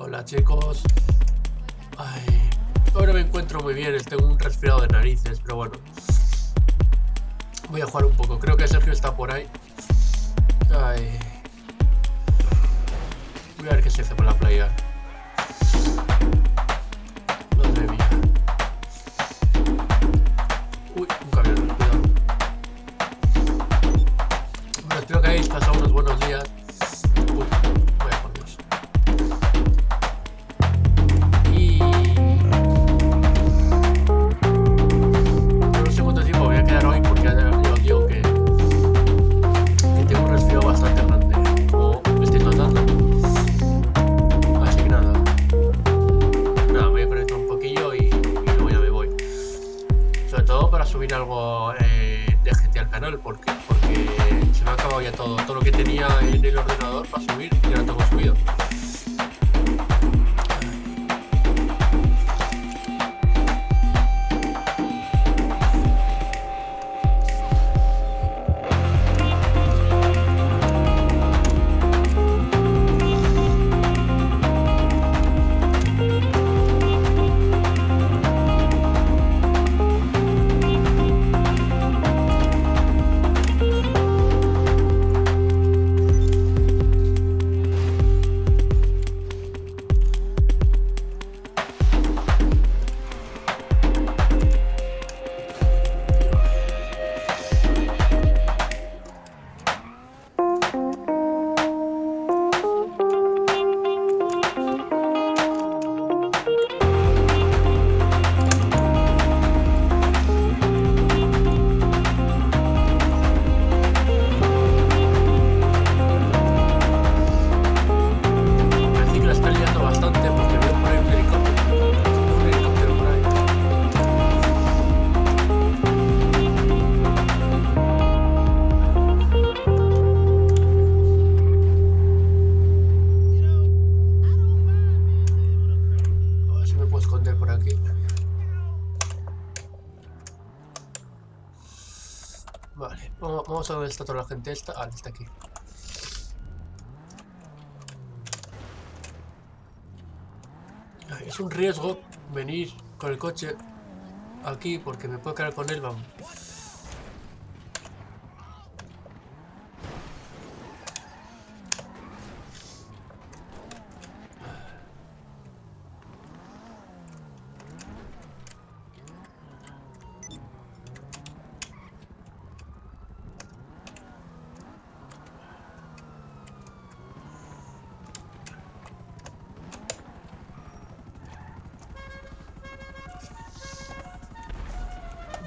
Hola chicos. Ay, ahora me encuentro muy bien, tengo un resfriado de narices, pero bueno. Voy a jugar un poco, creo que Sergio está por ahí. Ay. Voy a ver qué se hace por la playa. La gente esta. Ah, está aquí. Es un riesgo venir con el coche aquí porque me puedo quedar con él, vamos.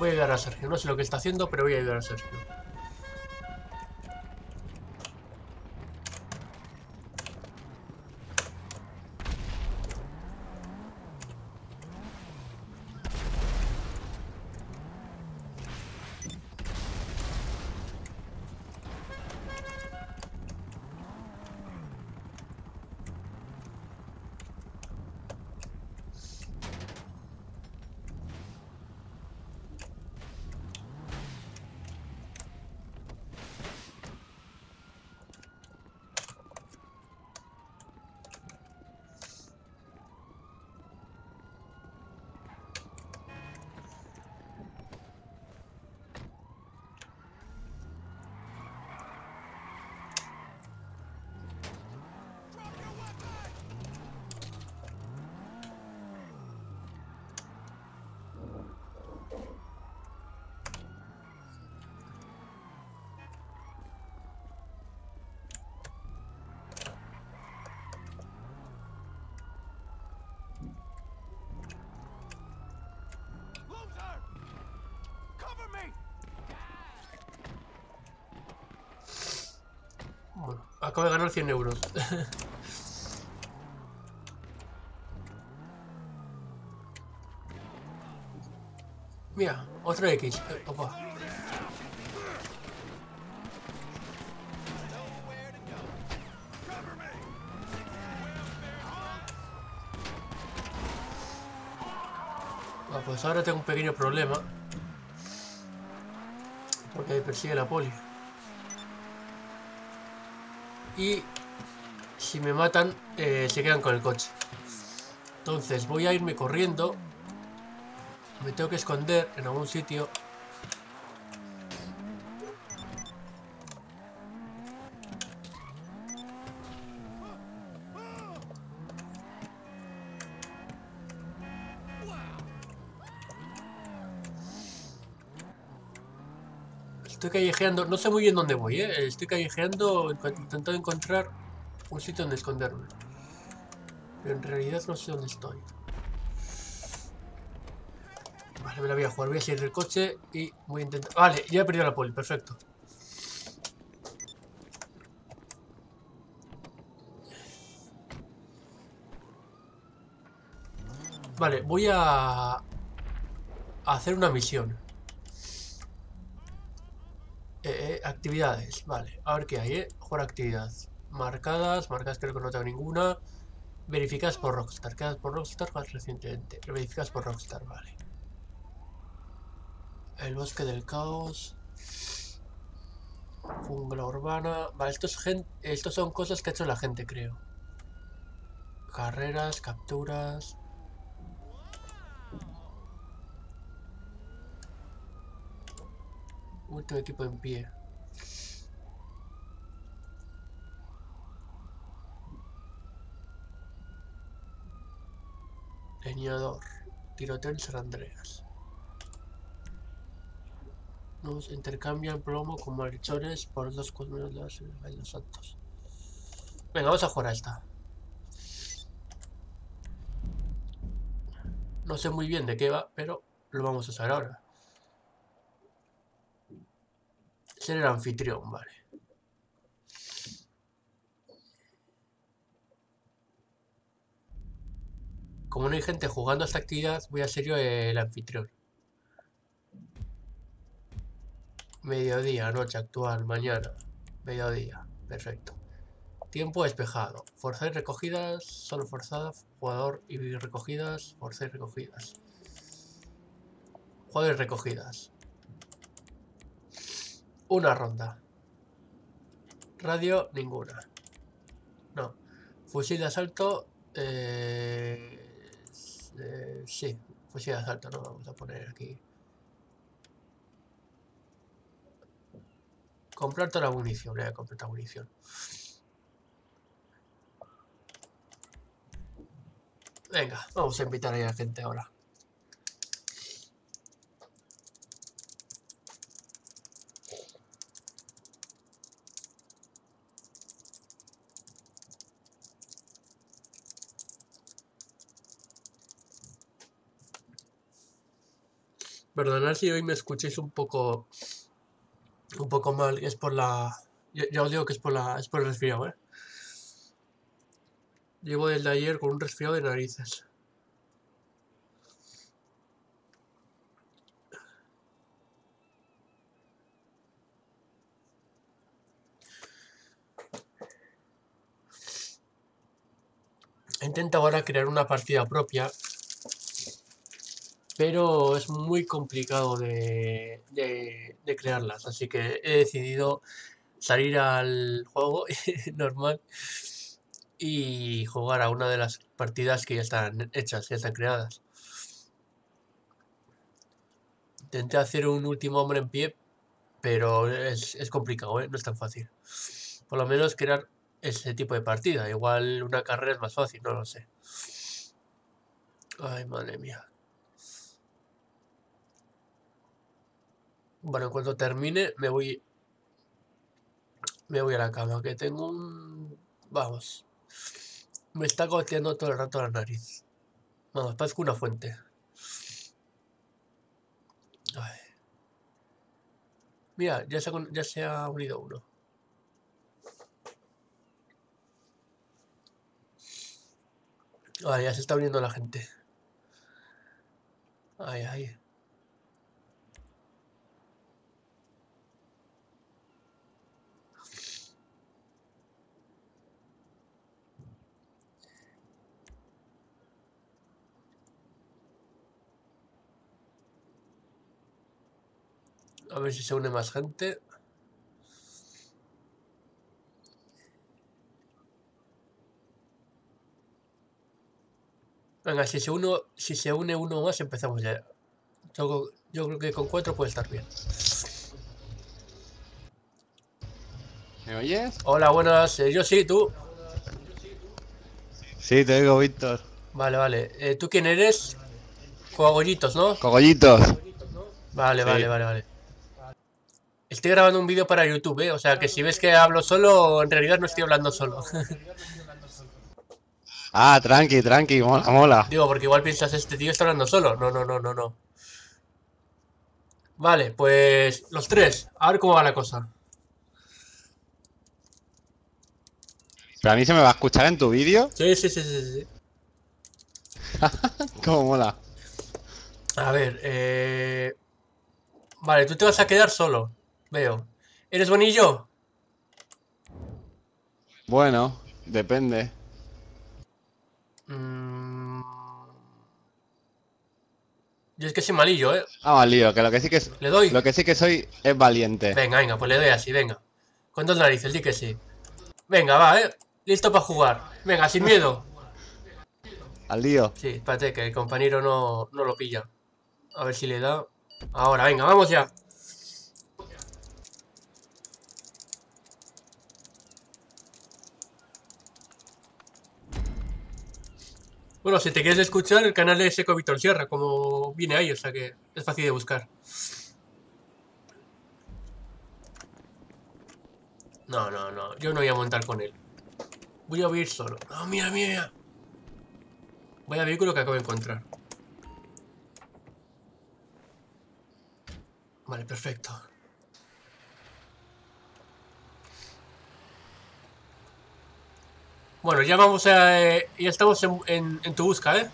Voy a ayudar a Sergio. No sé lo que está haciendo, pero voy a ayudar a Sergio. Acabo de ganar 100 euros. Mira, otro X. Eh, me! Ah, pues ahora tengo un pequeño problema. Porque me persigue la poli. Y si me matan, eh, se quedan con el coche. Entonces voy a irme corriendo. Me tengo que esconder en algún sitio. Estoy callejeando, no sé muy bien dónde voy, ¿eh? Estoy callejeando, intentando encontrar un sitio donde esconderme. Pero en realidad no sé dónde estoy. Vale, me la voy a jugar. Voy a salir del coche y voy a intentar... Vale, ya he perdido la poli, perfecto. Vale, voy a hacer una misión. Eh, eh, actividades, vale. A ver qué hay, ¿eh? Jugar actividad. Marcadas, marcadas creo que no tengo ninguna. Verificadas por Rockstar. Quedadas por Rockstar más recientemente. Verificadas por Rockstar, vale. El bosque del caos. Jungla urbana. Vale, estos, gen estos son cosas que ha hecho la gente, creo. Carreras, capturas. Último equipo en pie. Leñador. Tiroteo en San Andreas. Nos intercambian plomo con malhechores por dos colmenas en los santos. Venga, vamos a jugar a esta. No sé muy bien de qué va, pero lo vamos a saber ahora. Ser el anfitrión, vale. Como no hay gente jugando a esta actividad, voy a ser yo el anfitrión. Mediodía, noche actual, mañana. Mediodía, perfecto. Tiempo despejado. Forzar y recogidas, solo forzada, jugador y recogidas, forzar y recogidas. Jugadores recogidas. Una ronda. Radio, ninguna. No. Fusil de asalto. Eh, eh, sí, fusil de asalto, no vamos a poner aquí. Comprar toda la munición, voy a comprar toda la munición. Venga, vamos a invitar a la gente ahora. Perdonad si hoy me escuchéis un poco un poco mal, es por la ya, os digo que es por la es por el resfriado, ¿eh? Llevo desde ayer con un resfriado de narices. Intento ahora crear una partida propia, pero es muy complicado de, de, de crearlas, así que he decidido salir al juego normal y jugar a una de las partidas que ya están hechas, ya están creadas. Intenté hacer un último hombre en pie, pero es, es complicado, ¿eh? no es tan fácil. Por lo menos crear ese tipo de partida. Igual una carrera es más fácil, no lo sé. Ay, madre mía. Bueno, en cuanto termine, me voy. Me voy a la cama, que tengo un. Vamos. Me está goteando todo el rato la nariz. Vamos, parezco una fuente. Ay. Mira, ya se, ha, ya se ha unido uno. Ay, ya se está uniendo la gente. Ay, ay. A ver si se une más gente. Venga, si se, uno, si se une uno más, empezamos ya. Yo, yo creo que con cuatro puede estar bien. ¿Me oyes? Hola, buenas. eh, yo sí, tú. Sí, te oigo, Víctor. Vale, vale. Eh, ¿Tú quién eres? Cogollitos, ¿no? Cogollitos. Vale, Sí. vale, vale, vale. Estoy grabando un vídeo para YouTube, ¿eh? O sea que si ves que hablo solo, en realidad no estoy hablando solo. Ah, tranqui, tranqui, mola, mola. Digo, porque igual piensas, este tío está hablando solo. No, no, no, no, no. Vale, pues los tres. A ver cómo va la cosa. Pero a mí se me va a escuchar en tu vídeo. Sí, sí, sí, sí, sí. Cómo mola. A ver, eh... Vale, tú te vas a quedar solo. Veo. ¿Eres bonillo? Bueno, depende. Mm. Yo es que soy malillo, ¿eh? Ah, mal lío, que lo que sí que es, ¿Le doy? lo que sí que soy es valiente. Venga, venga, pues le doy así, venga. Con dos narices, di que sí. Venga, va, ¿eh? Listo para jugar. Venga, sin miedo. Al lío. Sí, espérate, que el compañero no, no lo pilla. A ver si le da. Ahora, venga, vamos ya. Bueno, si te quieres escuchar, el canal de Seco Víctor Sierra, como viene ahí, o sea que es fácil de buscar. No, no, no, yo no voy a montar con él. Voy a ir solo. No, mira, mira. Vaya vehículo que acabo de encontrar. Vale, perfecto. Bueno, ya vamos a... eh, ya estamos en, en- en tu busca, ¿eh?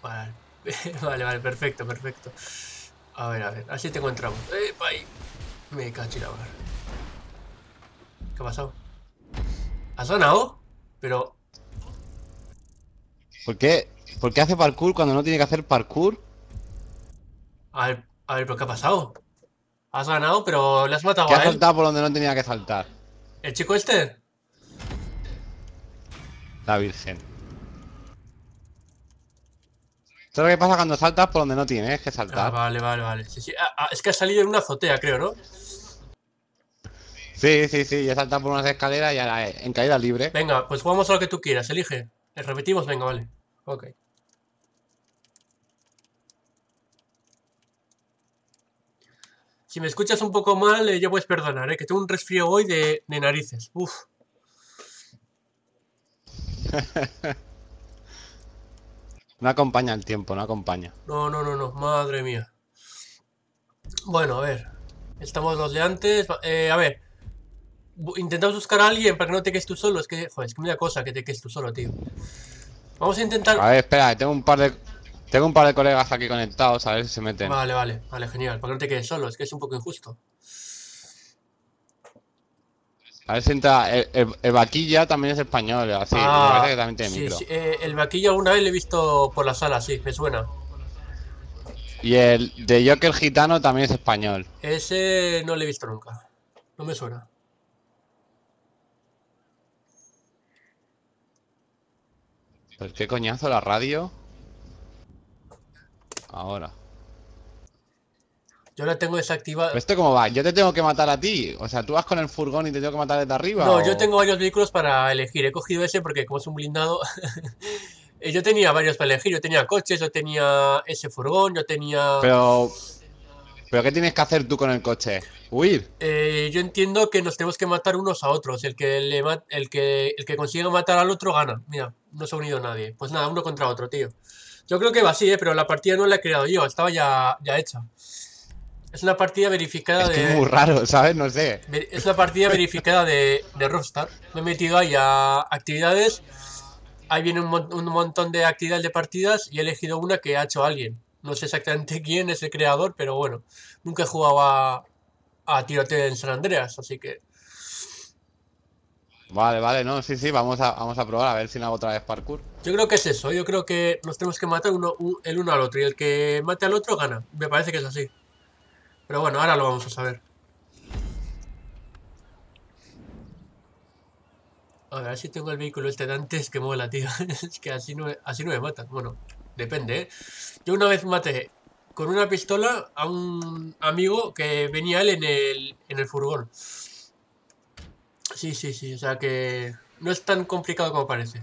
Vale, vale, vale, perfecto, perfecto. A ver, a ver, así te encontramos. ¡Eh, ahí! Me cacho en la mar. ¿Qué ha pasado? ¿Has ganado? Pero... ¿Por qué, ¿Por qué hace parkour cuando no tiene que hacer parkour? A ver, a ver, ¿pero qué ha pasado? Has ganado, pero le has matado ha a él. saltado por donde no tenía que saltar. ¿El chico este? La Virgen. Esto es lo que pasa cuando saltas por donde no tienes que Ah, saltar. vale, vale, vale. Sí, sí. Ah, ah, es que ha salido en una azotea, creo, ¿no? Sí, sí, sí, ya saltas por unas escaleras y ahora en caída libre. Venga, pues jugamos a lo que tú quieras, elige. ¿Le repetimos? Venga, vale. Ok. Si me escuchas un poco mal, eh, ya puedes perdonar, ¿eh? Que tengo un resfrío hoy de, de narices. Uf. No acompaña el tiempo, no acompaña. No, no, no, no. Madre mía. Bueno, a ver. Estamos los de antes. Eh, a ver. Intentamos buscar a alguien para que no te quedes tú solo. Es que, joder, es que me da cosa que te quedes tú solo, tío. Vamos a intentar... A ver, espera, tengo un par de. Tengo un par de colegas aquí conectados, a ver si se meten. Vale, vale, vale, genial. Para que no te quedes solo, es que es un poco injusto. A ver si entra. El, el- el vaquilla también es español, así. me parece que también tiene Ah, sí, micro. sí, eh, el vaquillo alguna vez le he visto por la sala, sí, me suena. Y el de Joker gitano también es español. Ese no le he visto nunca. No me suena. Pues qué coñazo la radio. Ahora. Yo la tengo desactivada. ¿Pero ¿Esto cómo va? ¿Yo te tengo que matar a ti? O sea, ¿tú vas con el furgón y te tengo que matar desde arriba? No, o- yo tengo varios vehículos para elegir. He cogido ese porque como es un blindado... eh, yo tenía varios para elegir. Yo tenía coches, yo tenía ese furgón, yo tenía... Pero. ¿Pero qué tienes que hacer tú con el coche? ¿Huir? Eh, yo entiendo que nos tenemos que matar unos a otros. El que, le el que, el que consiga matar al otro gana. Mira, no se ha unido nadie. Pues nada, uno contra otro, tío. Yo creo que va así, ¿eh? pero la partida no la he creado yo, estaba ya, ya hecha. Es una partida verificada Es que de... es muy raro, ¿sabes? No sé. Es la partida verificada de, de Rockstar. Me he metido ahí a actividades. Ahí viene un, mon- un montón de actividades de partidas y he elegido una que ha hecho alguien. No sé exactamente quién es el creador, pero bueno. Nunca he jugado a, a tiroteo en San Andreas, así que... Vale, vale, no, sí, sí, vamos a, vamos a probar a ver si no hago otra vez parkour. Yo creo que es eso. Yo creo que nos tenemos que matar uno, un- el uno al otro. Y el que mate al otro gana. Me parece que es así. Pero bueno, ahora lo vamos a saber. A ver si tengo el vehículo este de antes que mola, tío. es que así no, así no me matan. Bueno, depende, ¿eh? Yo una vez maté con una pistola a un amigo que venía él en el, en el furgón. Sí, sí, sí. O sea que no es tan complicado como parece.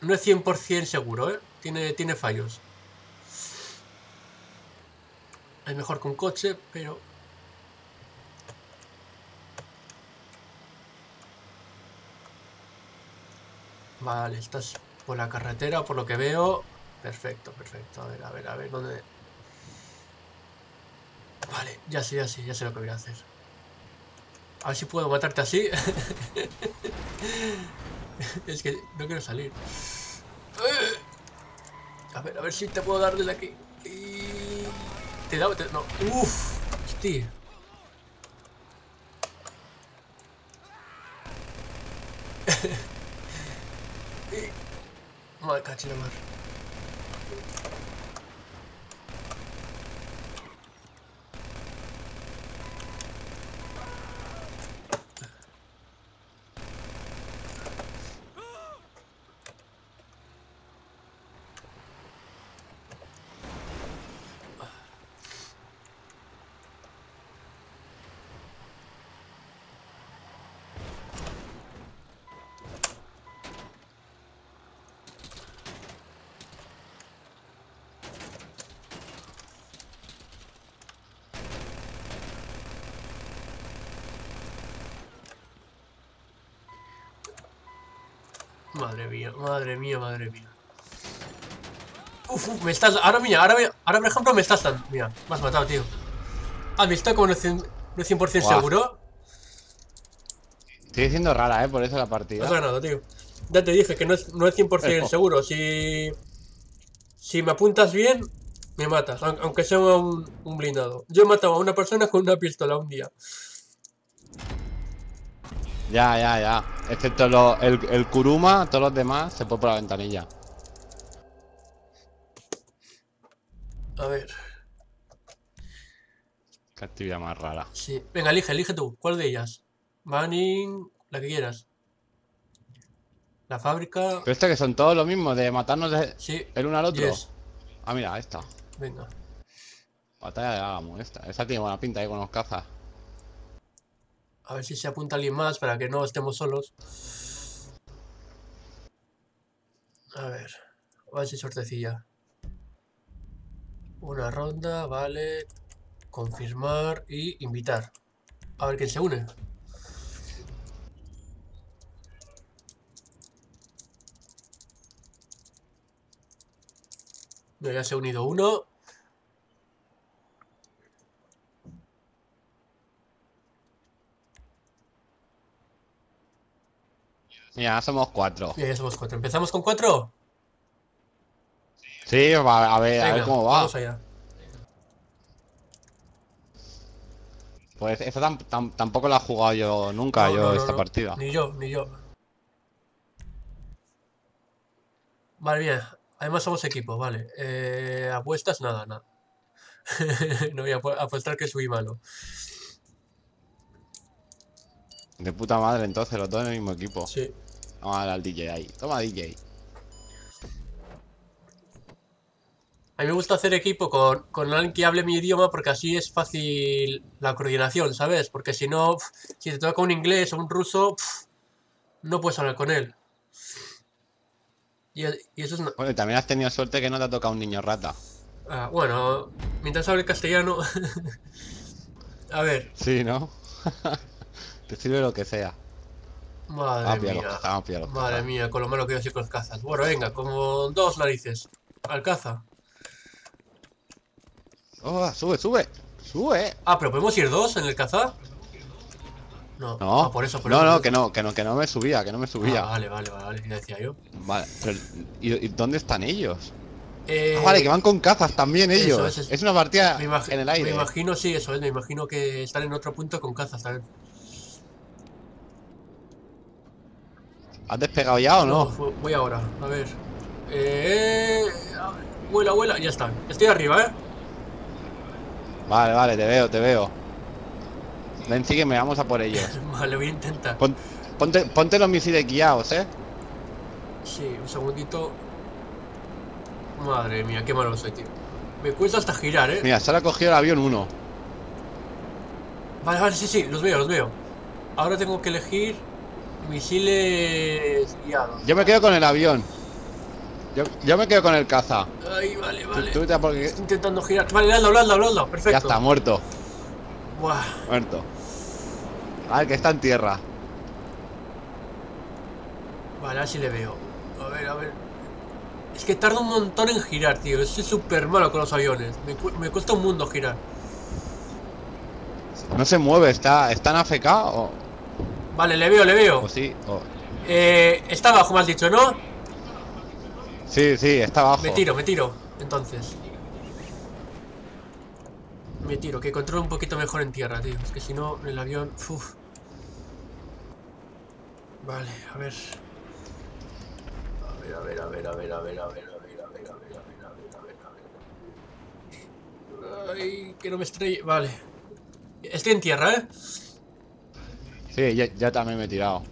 No es 100% seguro, ¿eh? Tiene, tiene fallos. Es mejor con coche, pero... Vale, estás por la carretera, por lo que veo. Perfecto, perfecto. A ver, a ver, a ver, ¿dónde...? Vale, ya sé, ya sé, ya sé lo que voy a hacer. A ver si puedo matarte así. es que no quiero salir. A ver, a ver si te puedo dar desde aquí. Te da... te- No. Uf. Hostia. Y- Madre cachina mar. Madre mía, madre mía, madre mía. Uf, uf, me estás... Ahora mira, ahora, ahora por ejemplo me estás dando... Mira, me has matado, tío. ¿Has visto como no es 100%, no es 100 Guau. seguro? Estoy diciendo rara, ¿eh? Por eso la Has partida. ganado, tío. Ya te dije que no es, no es 100% Ejo. seguro. Si... Si me apuntas bien, me matas. aun- Aunque sea un, un blindado. Yo he matado a una persona con una pistola un día. Ya, ya, ya. Excepto el, el Kuruma, todos los demás se puede por la ventanilla. A ver. Qué actividad más rara. Sí. Venga, elige, elige tú. ¿Cuál de ellas? Manning, la que quieras. La fábrica. Pero esto que son todos lo mismo, de matarnos de- Sí. el uno al otro. Yes. Ah, mira, esta. Venga. Batalla de Álamo, esta. Esta tiene buena pinta ahí con los cazas. A ver si se apunta alguien más para que no estemos solos. A ver. A ver si suertecilla. Una ronda, vale. Confirmar y invitar. A ver quién se une. Ya se ha unido uno. Ya somos cuatro. Ya somos cuatro. ¿Empezamos con cuatro? Sí, va, a ver, a ver cómo va. Vamos allá. Pues tam- tam- tampoco la he jugado yo nunca, No, yo, no, no, esta partida. Ni yo, ni yo. Vale, bien. Además somos equipo, vale. Eh, apuestas, nada, nada. no voy a apostar que soy malo. De puta madre, entonces, los dos en el mismo equipo. Sí. Vamos a darle al DJ ahí. Toma, DJ. A mí me gusta hacer equipo con, con alguien que hable mi idioma porque así es fácil la coordinación, ¿sabes? Porque si no, si te toca un inglés o un ruso, no puedes hablar con él. Y, y eso es... una- Bueno, y también has tenido suerte que no te ha tocado un niño rata. ah, bueno, mientras hable castellano... a ver, Sí, ¿no? te sirve lo que sea. Madre mía. Madre mía, con lo malo que yo soy con cazas. Bueno, venga, como dos narices. Al caza. Oh, sube, sube. Sube. Ah, pero ¿podemos ir dos en el caza? No, No, ah, por eso, por no, eso. no, que no, que no, que no me subía, que no me subía. Ah, vale, vale, vale, ya decía yo. Vale, pero ¿y, y dónde están ellos? Eh, Ah, vale, que van con cazas también ellos. eso es- es... una partida en el aire. me imagino, sí, eso es, me imagino que están en otro punto con cazas también. ¿Has despegado ya o no? fu- voy ahora, a ver. Eh. Vuela, vuela. Ya está. Estoy arriba, ¿eh? Vale, vale, te veo, te veo. Ven, sígueme, vamos a por ellos. Vale, voy a intentar. Pon- ponte, ponte los misiles guiados, ¿eh? Sí, un segundito. Madre mía, qué malo soy, tío. Me cuesta hasta girar, ¿eh? Mira, solo ha cogido el avión uno. Vale, vale, sí, sí, los veo, los veo. Ahora tengo que elegir misiles guiados. Yo me quedo con el avión. Yo, yo me quedo con el caza. Ay, vale, vale. tú porque- Estoy intentando girar. Vale, Lalo, Lalo, Lalo, perfecto. Ya está, muerto. Buah. Muerto. A ver, que está en tierra. Vale, ahora sí le veo. A ver, a ver. Es que tarda un montón en girar, tío. Soy súper malo con los aviones. Me, cu- me cuesta un mundo girar. No se mueve, está, está en AFK o, Vale, le veo, le veo. o sí. o- Eh, está abajo, me has dicho, ¿no? Sí, sí, está abajo. Me tiro, me tiro. Entonces. Me tiro, que controlo un poquito mejor en tierra, tío. Es que si no, el avión. Uf. Vale, a ver. A ver, a ver, a ver, a ver, a ver, a ver, a ver, a ver, a ver, a ver, a ver, a ver, a ver. Ay, que no me estrelle. Vale. Estoy en tierra, ¿eh? Sí, ya, ya también me he tirado.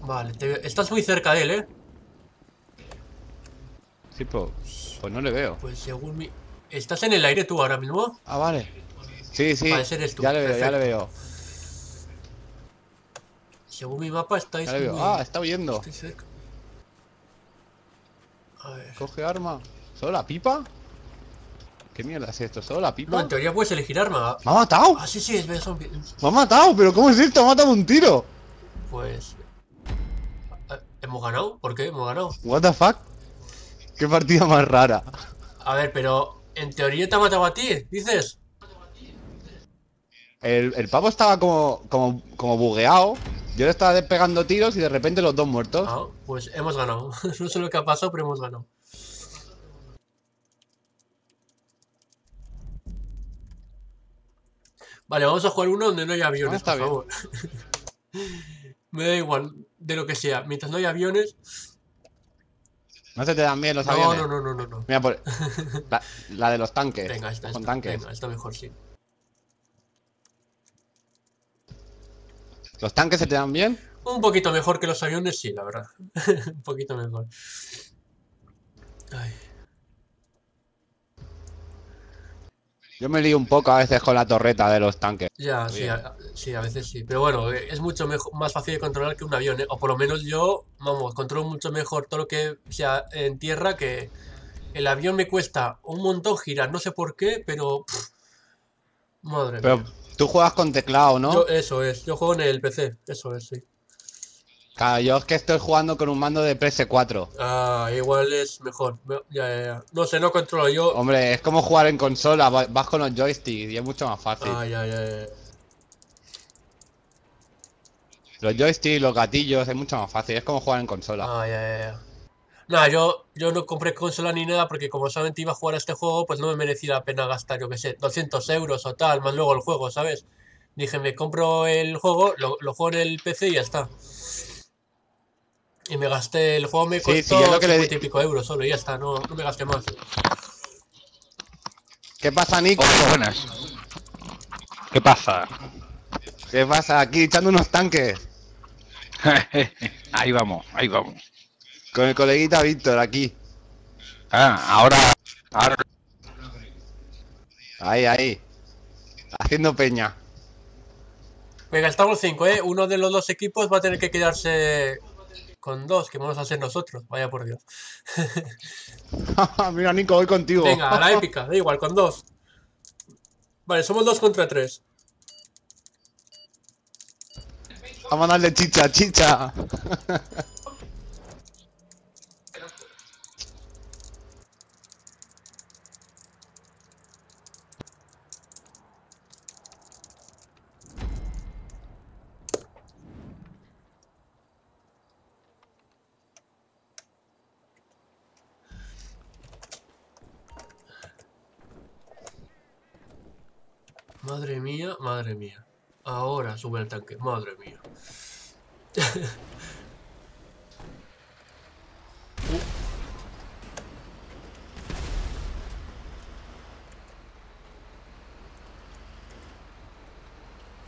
Vale, te estás muy cerca de él, ¿eh? Sí, pues, pues no le veo. Pues según mi... ¿Estás en el aire tú ahora mismo? Ah, vale. Sí, sí. Vale, eres tú, Ya le veo, ya le veo. Según mi mapa estáis Ya le veo. muy- Ah, está huyendo. Estoy cerca. A ver. Coge arma. ¿Solo la pipa? ¿Qué mierda es esto? ¿Solo la No, pipa? en teoría puedes elegir arma. ¡Me ha matado! Ah, sí, sí, es son bien- ¡Me ha matado! ¿Pero cómo es esto? ¡Me ha matado un tiro! Pues. eh, ¿Hemos ganado? ¿Por qué? ¿Hemos ganado? ¿What the fuck? ¡Qué partida más rara! A ver, pero. En teoría te ha matado a ti, dices. El, el pavo estaba como, como, como bugueado. Yo le estaba pegando tiros y de repente los dos muertos. Ah, pues hemos ganado. no sé lo que ha pasado, pero hemos ganado. Vale, vamos a jugar uno donde no haya aviones, Ah, por favor. Me da igual, de lo que sea. Mientras no haya aviones. No se te dan bien los No, aviones. no, no, no, no, no. Mira, por... la, la de los tanques. Venga, esta, Con esta. tanques. Venga, esta mejor, sí. ¿Los tanques se te dan bien? Un poquito mejor que los aviones, sí, la verdad. Un poquito mejor. Ay. Yo me lío un poco a veces con la torreta de los tanques. Ya, sí a, sí, a veces sí. Pero bueno, eh, es mucho mejor, más fácil de controlar que un avión, ¿eh? O por lo menos yo, vamos, controlo mucho mejor todo lo que sea en tierra que el avión me cuesta un montón girar, no sé por qué, pero... pff, madre Pero mía. tú juegas con teclado, ¿no? Yo- eso es, yo juego en el PC, eso es, sí. Claro, yo es que estoy jugando con un mando de PS4. Ah, igual es mejor. Me- Ya, ya, ya. No sé, no controlo yo. Hombre, es como jugar en consola, va- vas con los joysticks y es mucho más fácil. Ah, ya, ya, ya. Los joysticks, los gatillos, es mucho más fácil, es como jugar en consola. Ah, ya, ya, ya. Nada, yo, yo no compré consola ni nada porque como solamente iba a jugar a este juego, pues no me merecía la pena gastar, yo qué sé, 200 euros o tal, más luego el juego, ¿sabes? Dije, me compro el juego, lo, lo juego en el PC y ya está. Y me gasté, el juego me Sí, sí, costó yo lo que le 50 y pico euros solo y ya está, no, no me gasté más. ¿Qué pasa, Nick? Hola, buenas. ¿Qué pasa? ¿Qué pasa? Aquí echando unos tanques. ahí vamos, ahí vamos. Con el coleguita Víctor aquí. Ah, ahora, ahora Ahí, ahí. Haciendo peña. Venga, estamos 5, ¿eh? Uno de los dos equipos va a tener que quedarse con dos, que vamos a ser nosotros, vaya por Dios. Mira, Nico, voy contigo. Venga, a la épica, da igual, con dos. Vale, somos dos contra tres. Vamos a darle chicha, chicha. Madre mía. Ahora sube el tanque. Madre mía.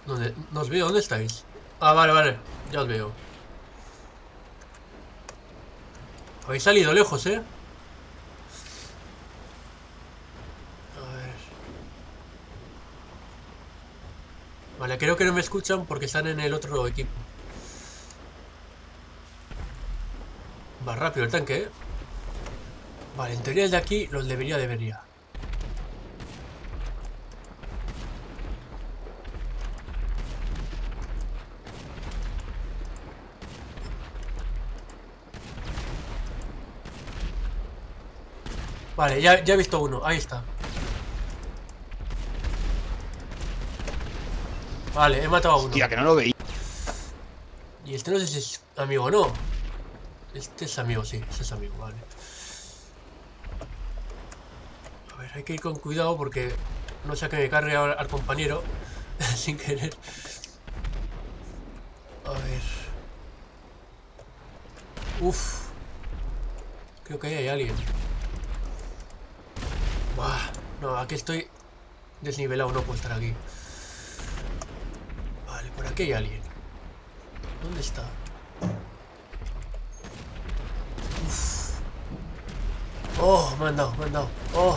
¿Dónde? No os veo. ¿Dónde estáis? Ah, vale, vale. Ya os veo. Habéis salido lejos, ¿eh? Creo que no me escuchan porque están en el otro equipo. Va rápido el tanque, ¿eh? Vale, en teoría el de aquí los debería, debería. Vale, ya, ya he visto uno, ahí está. Vale, he matado a uno. Hostia, que no lo veía. Y este no sé si es amigo o no. Este es amigo, sí, este es amigo, vale. A ver, hay que ir con cuidado porque no sea que me cargue al, al compañero sin querer. A ver. Uf. Creo que ahí hay alguien. Buah. No, aquí estoy desnivelado, no puedo estar aquí. Por aquí hay alguien. ¿Dónde está? Uf. Oh, me han dado, me han dado. Oh.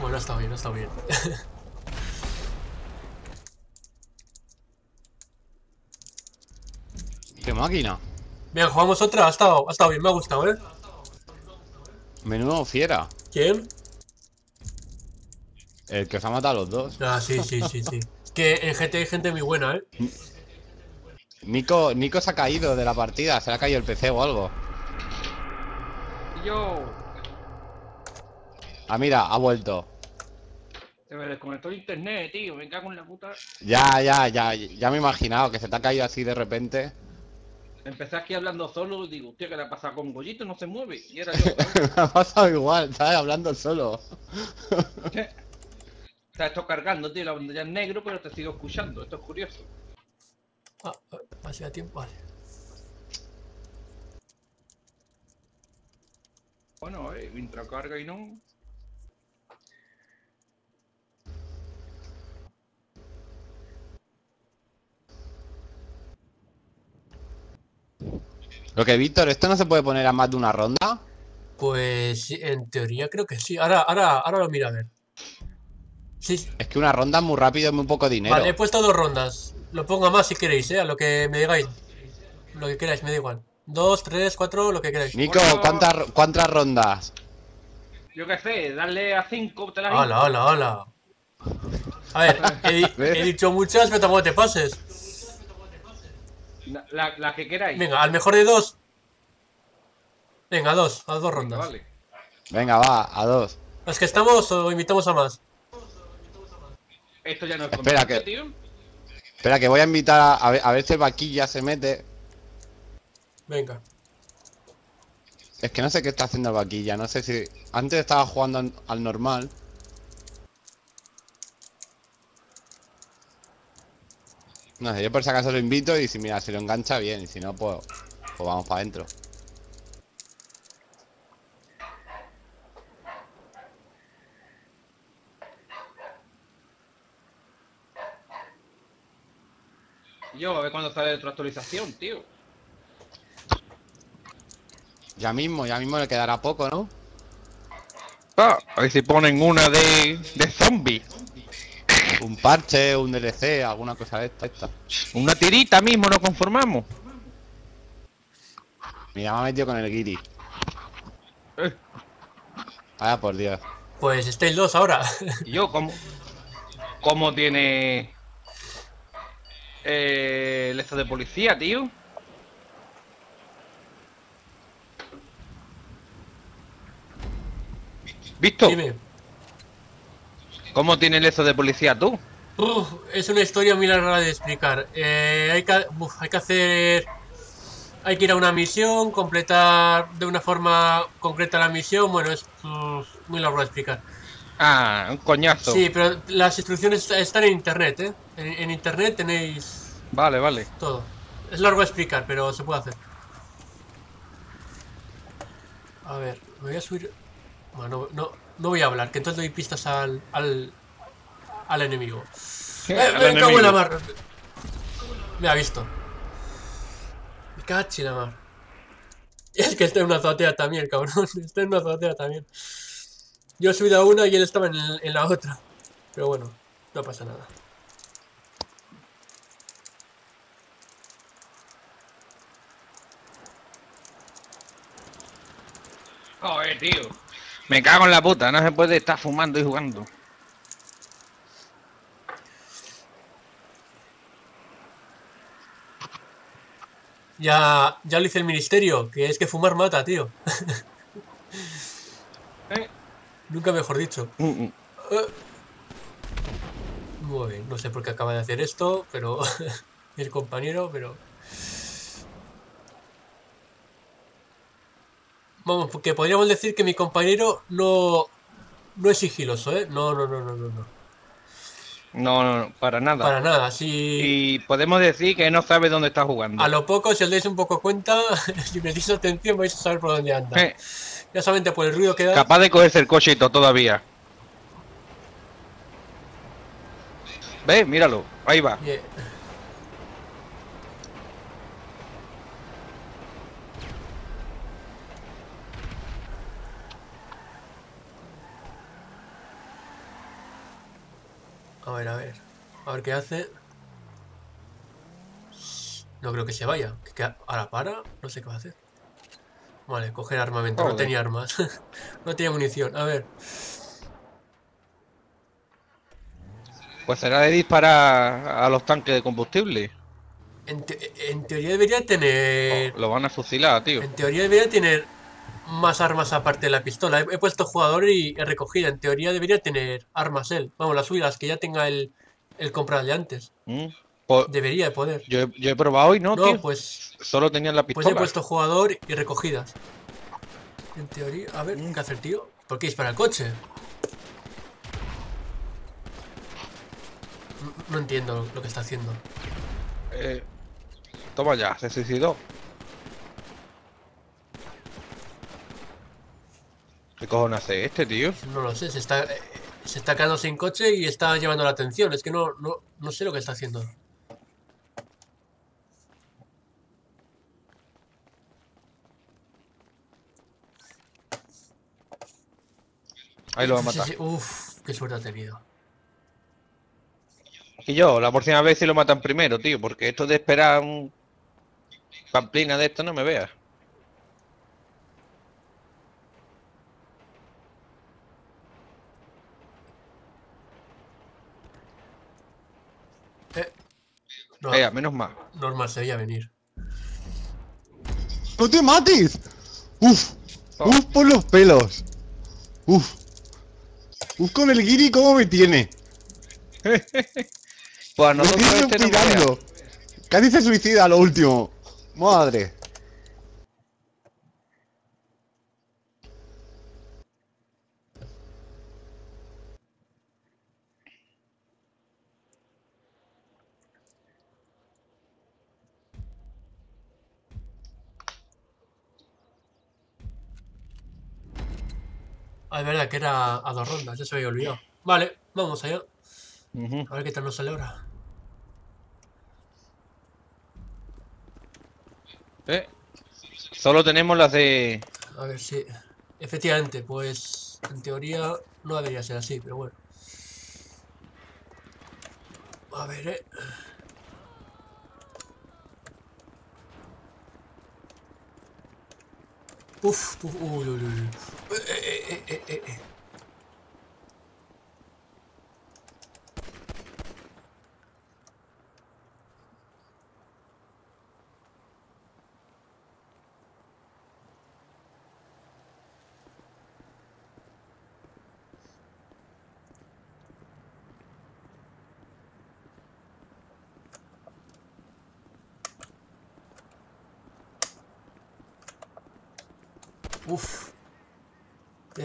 Bueno, estado bien, ha estado bien. Qué máquina. Bien, jugamos otra, ha estado, ha estado bien, me ha gustado, ¿eh? Menudo fiera. ¿Quién? El que se ha matado a los dos. Ah, sí, sí, sí, sí. Es que en GT hay gente muy buena, ¿eh? Nico, Nico se ha caído de la partida. Se le ha caído el PC o algo. Yo. Ah, mira, ha vuelto. Se me desconectó el internet, tío. Me cago en la puta. Ya, ya, ya. Ya me he imaginado que se te ha caído así de repente. Empecé aquí hablando solo y digo, hostia, ¿qué le ha pasado con Goyito? No se mueve. Y era yo. me ha pasado igual, ¿sabes? Hablando solo. Está esto cargando, tío. La pantalla es negro, pero te sigo escuchando. Esto es curioso. Ah, ah, hacía tiempo, vale. Bueno, eh, mientras carga y no. Lo que, Víctor, ¿esto no se puede poner a más de una ronda? Pues en teoría creo que sí. Ahora, ahora, ahora lo miro a ver. Sí, Es que una ronda es muy rápido y muy poco dinero. vale, he puesto dos rondas. Lo pongo a más si queréis, ¿eh? A lo que me digáis. Lo que queráis, me da igual. Dos, tres, cuatro, lo que queráis. Nico. ¿cuántas, ¿cuántas rondas? Yo qué sé, darle a 5, te la Hola, hola, hola. A ver, he, he dicho muchas, pero tampoco te pases. La, la, la que queráis. Venga, al mejor de dos. Venga, dos, a dos Venga, rondas. Vale. Venga, va, a dos. ¿Las que estamos o invitamos a más? Esto ya no es Espera, que- tío. Espera, que voy a invitar a, a ver, a ver si el vaquilla se mete. Venga. Es que no sé qué está haciendo el vaquilla. No sé si. Antes estaba jugando al, al normal. No sé, yo por si acaso lo invito y si mira, si lo engancha bien. Y si no, pues, pues vamos para adentro. Yo, a ver cuándo sale otra actualización, tío. Ya mismo, ya mismo le quedará poco, ¿no? Ah, a ver si ponen una de, de zombie. Un parche, un DLC, alguna cosa de esta. esta. Una tirita mismo, nos conformamos. Mira, me ha metido con el guiri. Eh. Vaya por Dios. Pues estáis dos ahora. Y yo, ¿cómo, cómo tiene eh, el esto de policía, tío? ¿Visto? Dime. ¿Cómo tiene el esto de policía tú? Uf, es una historia muy larga de explicar. Eh, hay, que, uf, hay que hacer... Hay que ir a una misión, completar de una forma concreta la misión. Bueno, es uf, muy largo de explicar. Ah, un coñazo. Sí, pero las instrucciones están en internet, ¿eh? En, en internet tenéis Vale, vale. todo. Es largo de explicar, pero se puede hacer. A ver, me voy a subir... Bueno, no, no voy a hablar, que entonces doy pistas al, al, al enemigo. Eh, al me cago en la mar. Me ha visto. Me cachi la mar. Y es que está en una azotea también, cabrón. Está en una azotea también. Yo he subido a una y él estaba en, el- en la otra. Pero bueno, no pasa nada. Joder, tío. Me cago en la puta, no se puede estar fumando y jugando. Ya, ya lo hice el ministerio, que es que fumar mata, tío. Eh. Nunca mejor dicho. Mm, mm. Muy bien, no sé por qué acaba de hacer esto, pero el compañero, pero... Vamos, porque podríamos decir que mi compañero no, no es sigiloso, ¿eh? No, no, no, no, no, no. No, no, no, para nada. Para nada, si... Y podemos decir que no sabe dónde está jugando. A lo poco, si os dais un poco cuenta, si prestáis atención vais a saber por dónde anda. Eh, Ya solamente por el ruido que da... capaz de cogerse el coche todavía. ¿Ves? Míralo. Ahí va. Yeah. A ver, a ver. A ver qué hace. No creo que se vaya. Que ahora para. No sé qué va a hacer. Vale, coger armamento. No tenía armas. no tenía munición. A ver. Pues será de disparar a los tanques de combustible. En, te- en teoría debería tener... Lo van a fusilar, tío. En teoría debería tener más armas aparte de la pistola. He, he puesto jugador y he recogido. En teoría debería tener armas él. Vamos, las suyas, que ya tenga el, el comprar de antes. Mm. Pues, Debería de poder. yo, he- yo he probado y no, No, tío. pues, Solo tenían la pues pistola. he puesto jugador y recogidas. En teoría, a ver, ¿qué hace el tío? ¿Por qué dispara el coche? No, no entiendo lo que está haciendo. Eh, toma ya, se suicidó. ¿Qué cojones hace este, tío? No lo sé, se está, eh, se está quedando sin coche y está llevando la atención. Es que no, no, no sé lo que está haciendo. Ahí lo va a matar. sí, Uf, qué suerte ha tenido. Y yo, la próxima vez si lo matan primero, tío, porque esto de esperar un pamplina de esto no me veas. Eh, no, menos mal. normal, se veía venir. ¡No te mates! ¡Uf! Oh. ¡Uf por los pelos! ¡Uf! ¡Uf con el guiri cómo me tiene! Pues a ¡Me nosotros este no! Casi se suicida a lo último. Madre. Ah, es verdad que era a dos rondas, ya se había olvidado. Vale, vamos allá. A ver qué tal nos sale ahora. Eh, Solo tenemos las de... A ver si. Efectivamente, pues. En teoría no debería ser así, pero bueno. A ver, eh. Uf, uf, uy, uy, uy. Eh, eh, eh, eh,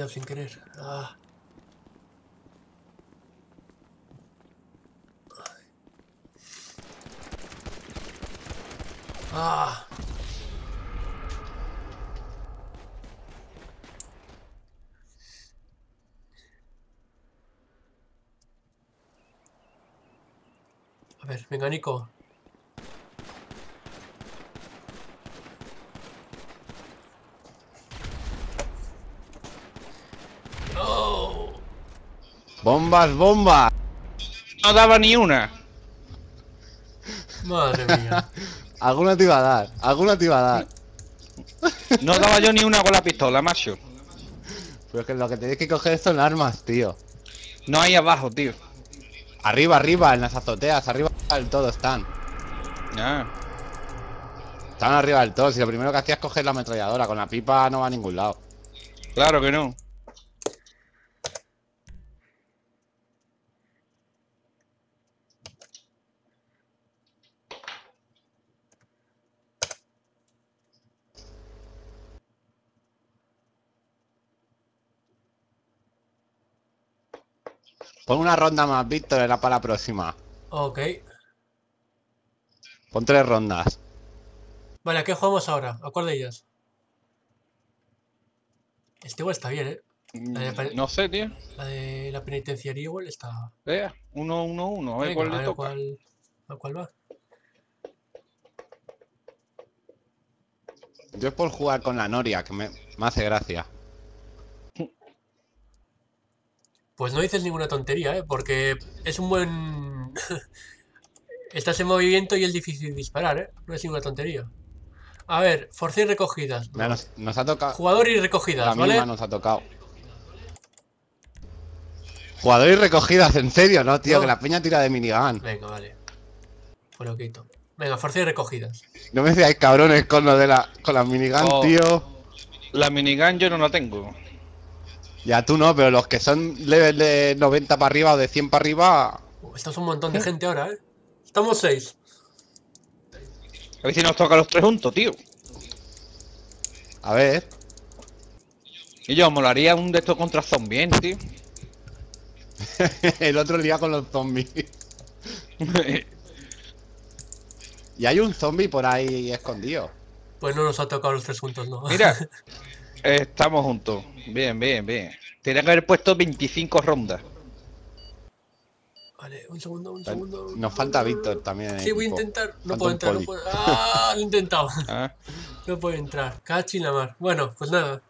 sin querer. Ah. Ah. A ver, venga Nico, ¡Bombas, bombas! No daba ni una. Madre mía. Alguna te iba a dar, alguna te iba a dar. No daba yo ni una con la pistola, macho. Pero es que lo que tenéis que coger son armas, tío. No hay abajo, tío. Arriba, arriba, en las azoteas, arriba del todo están. Ah, Están arriba del todo. Si lo primero que hacía es coger la ametralladora, con la pipa no va a ningún lado. claro que no. Pon una ronda más, Víctor, era para la próxima. Ok. Pon tres rondas. Vale, ¿a qué jugamos ahora? ¿A cuál de ellas? Este igual está bien, ¿eh? La de, Mm, No sé, tío. la de la penitenciaría igual está... Vea, uno, uno, uno. A ver Venga, cuál a le toca. cuál, a cuál va. Yo es por jugar con la Noria, que me, me hace gracia. Pues no dices ninguna tontería, ¿eh? Porque es un buen... Estás en movimiento y es difícil disparar, ¿eh? No es ninguna tontería. A ver, force y recogidas. Mira, nos, nos ha tocado. Jugador y La recogidas, misma ¿vale? nos ha tocado. Jugador y recogidas, en serio, ¿no, tío? No. Que la peña tira de minigun. Venga, vale. Pues lo quito. Venga, force y recogidas. No me seáis cabrones con lo de la. con las minigun, Oh. tío. La minigun yo no la tengo. Ya tú no, pero los que son level de 90 para arriba o de 100 para arriba. Esto es un montón de gente ahora, ¿eh? Estamos seis. A ver si nos toca los tres juntos, tío. A ver. Y yo molaría un de estos contra zombies, tío. el otro día con los zombies. Y hay un zombie por ahí escondido. Pues no nos ha tocado los tres juntos, ¿no? Mira, estamos juntos. Bien, bien, bien. Tiene que haber puesto 25 rondas. Vale, un segundo, un segundo. Nos falta Víctor también. Sí, voy a intentar. No puedo entrar, no puedo. ¡Ah! Lo he intentado. Ah, No puedo entrar. Cachi la mar. Bueno, pues nada.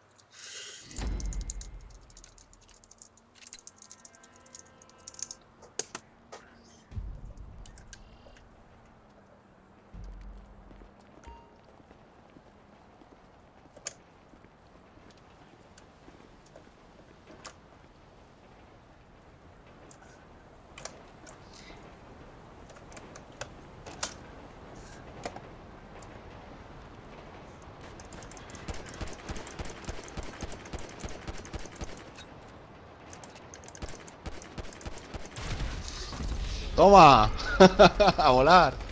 ¡Toma! a volar.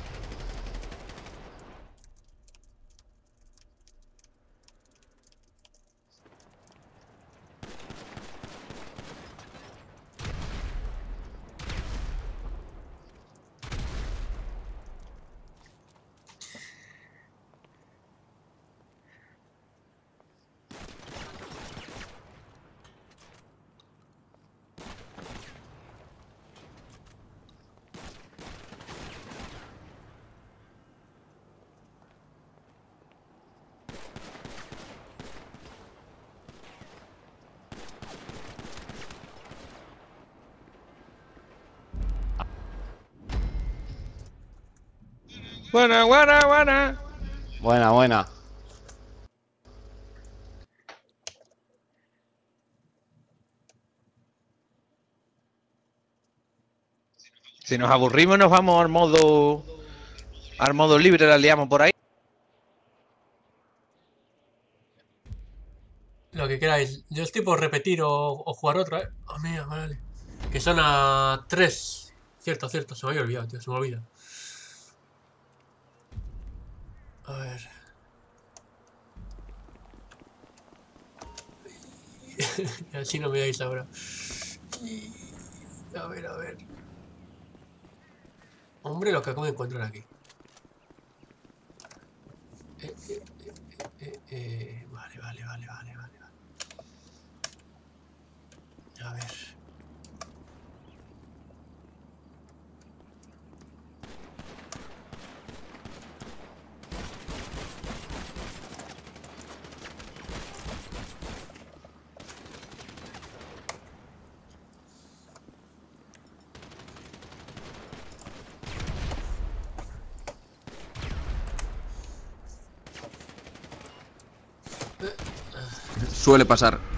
Buena, buena, buena. Buena, buena. Si nos aburrimos nos vamos al modo... Al modo libre la liamos por ahí. Lo que queráis. Yo estoy por repetir o, o jugar otra, ¿eh? Mira, vale. Que son a tres. Cierto, cierto. Se me había olvidado, tío. Se me olvida. A ver. Así no me dais ahora. A ver, a ver. Hombre, lo que acabo de encontrar aquí. Eh, eh, eh, eh, eh, vale, vale, vale, vale. vale. A ver. Suele pasar.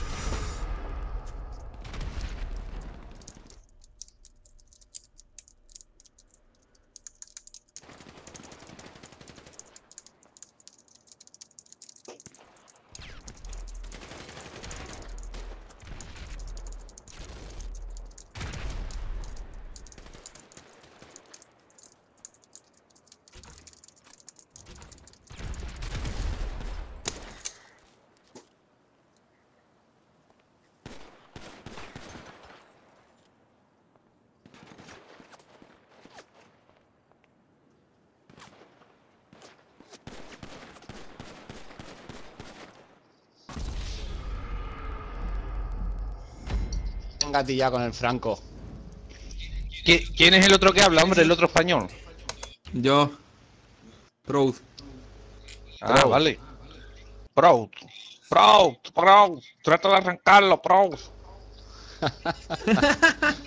Engatillado con el Franco. ¿Qui- ¿Quién es el otro que habla, hombre? El otro español. Yo. Proud. Ah, vale. Proud. Proud, proud. Trata de arrancarlo, proud.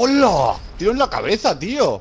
¡Hola! Tiro en la cabeza, tío.